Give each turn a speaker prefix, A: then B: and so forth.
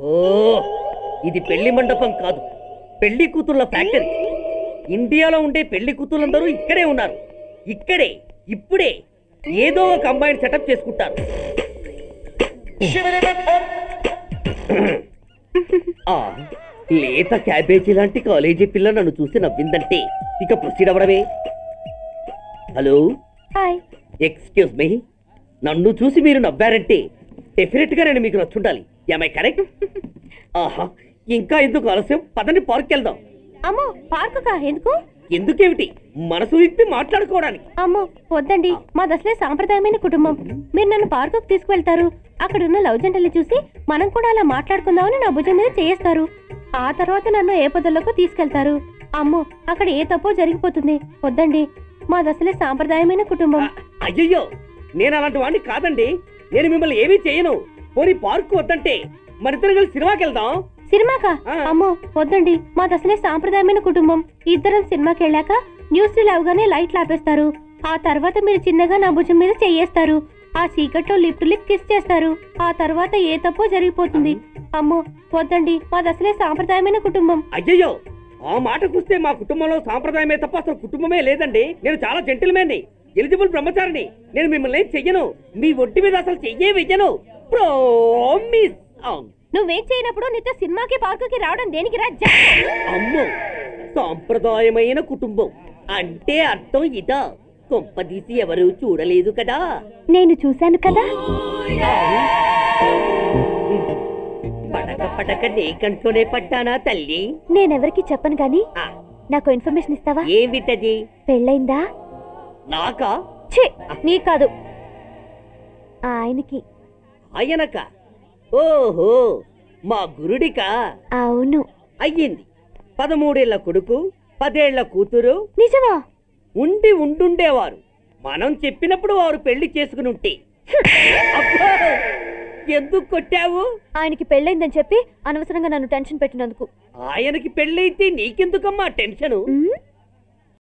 A: ఓహో ఇది పెళ్ళి మండపం కాదు. పెళ్ళి కూతుళ్ళ ఫ్యాక్టరీ. ఇండియాలో ఉండే పెళ్ళి కూతుళ్ళందరూ ఇక్కడే ఉన్నారు. ఇక్కడే ఇప్పుడే ఏదో ఒక అమ్మాయిని సెటప్ చేసుకుంటారు. లేత క్యాబేజీ లాంటి కాలేజీ పిల్ల నన్ను చూసి నవ్విందంటే ఇక ప్రొసీడ్ అవ్వడమే. హలో?
B: హాయ్.
A: Excuse me. నన్ను చూసి మీరు నవ్వారంటే డెఫినెట్గా నేను మీకు నచ్చుండాలి. ఐ కరెక్ట్ ఆహా ఇంకా ఎందుకు ఆలస్యం పదని పార్క్ వెళ్దాం
B: అమ్మో పార్కు కా ఎందుకు
A: ఎందుకేమిటి మనసు విప్పి మాట్లాడుకోవడానికి
B: అమ్మో వద్దండి మాది అసలే సాంప్రదాయమైన కుటుంబం మీరు నన్ను పార్కుకు తీసుకువెళ్తారు అక్కడ ఉన్న లవ్ జంటల్ని చూసి మనం కూడా అలా మాట్లాడుకుందామని నా భుజం మీద చేస్తారు ఆ తర్వాత నన్ను ఏ పొదల్లోకి తీసుకెళ్తారు అమ్మో అక్కడ ఏ తప్పో జరిగిపోతుంది వద్దండి మాది అసలే సాంప్రదాయమైన కుటుంబం
A: అయ్యయ్యో నేను అలాంటి వాడిని కాదండి నేను మిమ్మల్ని ఏమీ చేయను పోనీ పార్క్ వద్దంటే మనిద్దరం కలిసి సినిమాకి వెళ్దాం?
B: సినిమాకా. అమ్మో వద్దండి. మాది అసలే సాంప్రదాయమైన కుటుంబం. ఇద్దరం సినిమాకి వెళ్ళాక న్యూస్ లేవగానే లైట్లు ఆపేస్తారు. ఆ తర్వాత మీరు చిన్నగా నా భుజం మీద చెయ్యేస్తారు ఆ చీకట్లో లిప్ టు లిప్ కిస్ చేస్తారు. ఆ తర్వాత ఏ తప్పో జరిగిపోతుంది. అమ్మో వద్దండి. మాది అసలే సాంప్రదాయమైన కుటుంబం.
A: అయ్యయ్యో ఆ మాటకొస్తే మా కుటుంబంలో సాంప్రదాయమే తప్ప అసలు కుటుంబమే లేదండి. నేను చాలా జెంటిల్మెన్ని ఎలిజిబుల్ బ్రహ్మచారిని. నేను మిమ్మల్ని చెయ్యను. మీ ఒంటి మీద అసలు చెయ్యే వెయ్యను. ప్రామిస్
B: నువ్వేం చేయనప్పుడు నీతో సినిమాకి పార్కుకి రావడం దేనికి రా!
A: అమ్మో సాంప్రదాయమైన కుటుంబం. అంటే అర్థం ఇదా? కొంపదీసి ఎవరు చూడలేదు కదా.
B: నేను చూశాను కదా.
A: పడక పడక నీ కంట్లోనే పడ్డానా తల్లి?
B: నేనెవరికి చెప్పను గాని? నాకు ఇన్ఫర్మేషన్ ఇస్తావా?
A: ఏమిటది?
B: పెళ్ళైందా?
A: నాకా?
B: ఛీ నీ కాదు. ఆయనకి.
A: ఆయనక ఓహో మా గురుడికా?
B: అవును.
A: అయ్యింది. పదమూడేళ్ళ కొడుకు పదేళ్ళ కూతురు.
B: నిజమా?
A: ఉండి ఉండుండేవారు. మనం చెప్పినప్పుడు వారు పెళ్ళి చేసుకుని ఉంటే! ఎందుకు కొట్టావు?
B: ఆయనకి పెళ్ళైందని చెప్పి అనవసరంగా నన్ను టెన్షన్ పెట్టినందుకు.
A: ఆయనకి పెళ్ళైతే నీకెందుకమ్మా టెన్షను?